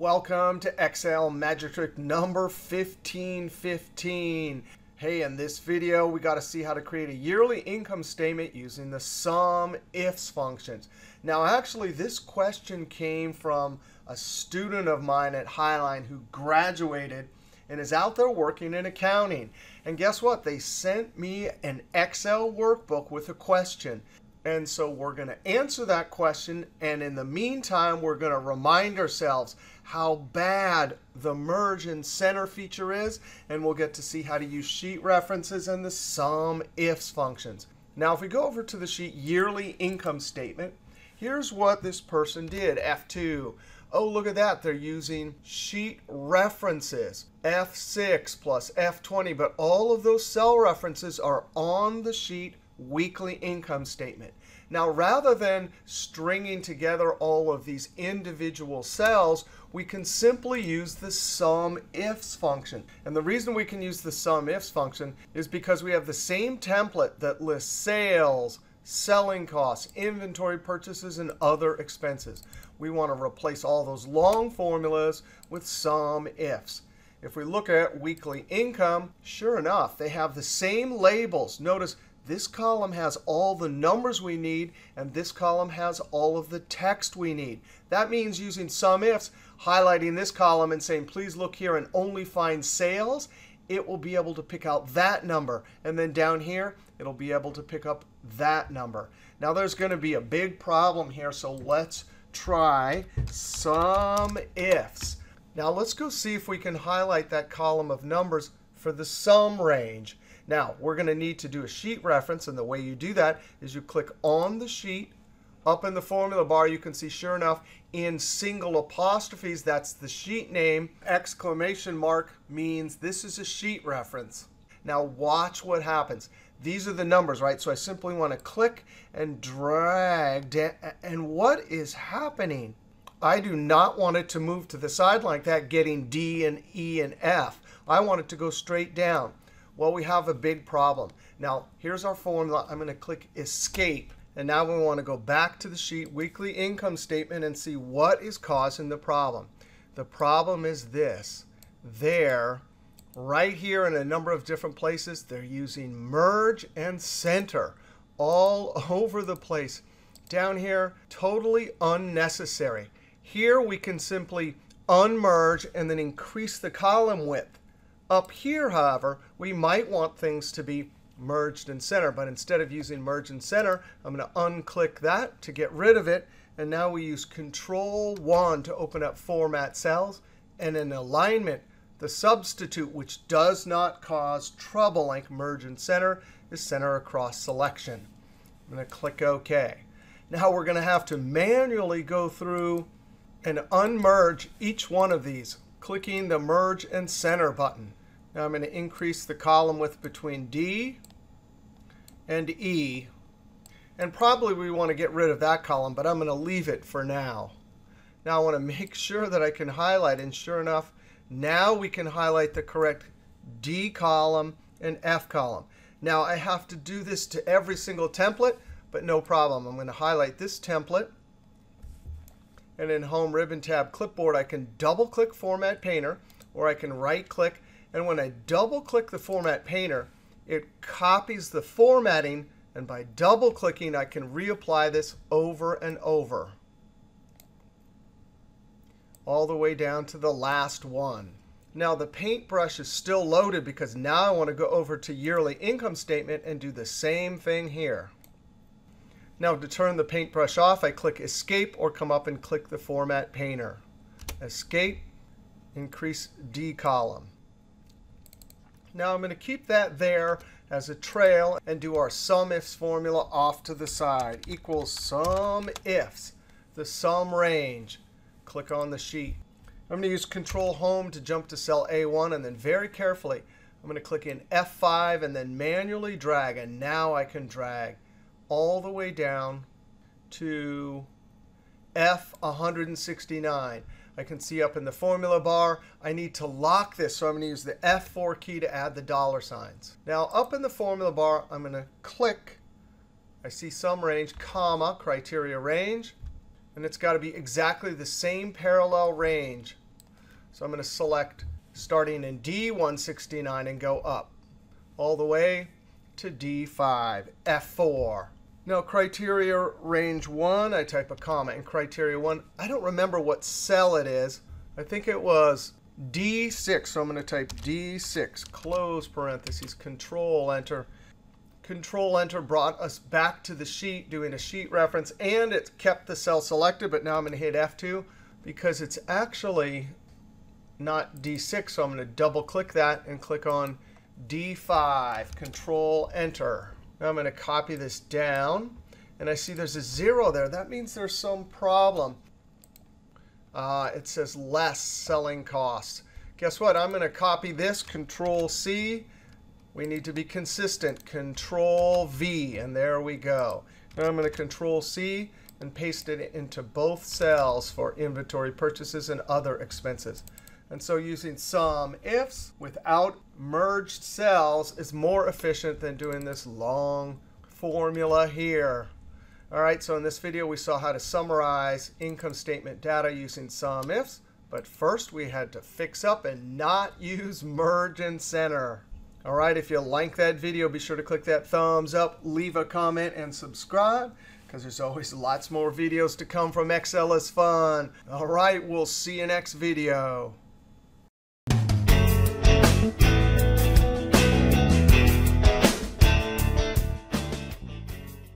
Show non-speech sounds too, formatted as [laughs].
Welcome to Excel Magic Trick number 1515. Hey, in this video, we got to see how to create a yearly income statement using the sum ifs functions. Now, actually, this question came from a student of mine at Highline who graduated and is out there working in accounting. And guess what? They sent me an Excel workbook with a question. And so we're going to answer that question. And in the meantime, we're going to remind ourselves how bad the merge and center feature is. And we'll get to see how to use sheet references and the sum ifs functions. Now, if we go over to the sheet yearly income statement, here's what this person did, F2. Oh, look at that. They're using sheet references, F6 plus F20. But all of those cell references are on the sheet weekly income statement. Now, rather than stringing together all of these individual cells, we can simply use the sum ifs function. And the reason we can use the sum ifs function is because we have the same template that lists sales, selling costs, inventory purchases, and other expenses. We want to replace all those long formulas with sum ifs. If we look at weekly income, sure enough, they have the same labels. Notice this column has all the numbers we need, and this column has all of the text we need. That means using sum ifs, highlighting this column and saying, please look here and only find sales, it will be able to pick out that number. And then down here, it'll be able to pick up that number. Now, there's going to be a big problem here, so let's try sum ifs. Now, let's go see if we can highlight that column of numbers for the sum range. Now, we're going to need to do a sheet reference. And the way you do that is you click on the sheet. Up in the formula bar, you can see, sure enough, in single apostrophes, that's the sheet name. Exclamation mark means this is a sheet reference. Now, watch what happens. These are the numbers, right? So I simply want to click and drag. And what is happening? I do not want it to move to the side like that, getting D and E and F. I want it to go straight down. Well, we have a big problem. Now, here's our formula. I'm going to click Escape. And now we want to go back to the sheet weekly income statement and see what is causing the problem. The problem is this. There, right here in a number of different places, they're using merge and center all [laughs] over the place. Down here, totally unnecessary. Here, we can simply unmerge and then increase the column width. Up here, however, we might want things to be merged and center. But instead of using merge and center, I'm going to unclick that to get rid of it. And now we use Control 1 to open up Format Cells. And in Alignment, the substitute, which does not cause trouble like merge and center, is Center Across Selection. I'm going to click OK. Now we're going to have to manually go through and unmerge each one of these, clicking the Merge and Center button. Now I'm going to increase the column width between D and E. And probably we want to get rid of that column, but I'm going to leave it for now. Now I want to make sure that I can highlight. And sure enough, now we can highlight the correct D column and F column. Now I have to do this to every single template, but no problem. I'm going to highlight this template. And in Home Ribbon tab Clipboard, I can double-click Format Painter, or I can right-click and when I double click the Format Painter, it copies the formatting. And by double clicking, I can reapply this over and over, all the way down to the last one. Now, the paintbrush is still loaded because now I want to go over to yearly income statement and do the same thing here. Now, to turn the paintbrush off, I click Escape or come up and click the Format Painter. Escape, increase D column. Now I'm going to keep that there as a trail and do our sum ifs formula off to the side. Equals sum ifs, the sum range. Click on the sheet. I'm going to use Control Home to jump to cell A1, and then very carefully, I'm going to click in F5 and then manually drag. And now I can drag all the way down to F169. I can see up in the formula bar, I need to lock this. So I'm going to use the F4 key to add the dollar signs. Now, up in the formula bar, I'm going to click. I see sum range, comma, criteria range. And it's got to be exactly the same parallel range So I'm going to select starting in D169 and go up all the way to D5, F4. Now, criteria range 1, I type a comma in criteria 1. I don't remember what cell it is. I think it was D6, so I'm going to type D6, close parentheses, Control Enter. Control Enter brought us back to the sheet, doing a sheet reference, and it kept the cell selected, but now I'm going to hit F2 because it's actually not D6, so I'm going to double click that and click on D5, Control Enter. Now I'm going to copy this down. And I see there's a 0 there. That means there's some problem. Uh, it says less selling costs. Guess what? I'm going to copy this, Control C. We need to be consistent, Control V, and there we go. Now I'm going to Control C and paste it into both cells for inventory purchases and other expenses. And so using sum ifs without merged cells is more efficient than doing this long formula here. All right, so in this video, we saw how to summarize income statement data using sum ifs. But first, we had to fix up and not [laughs] use merge and center. All right, if you like that video, be sure to click that thumbs up, leave a comment, and subscribe because there's always [laughs] lots more videos to come from Excel is fun. All right, we'll see you next video.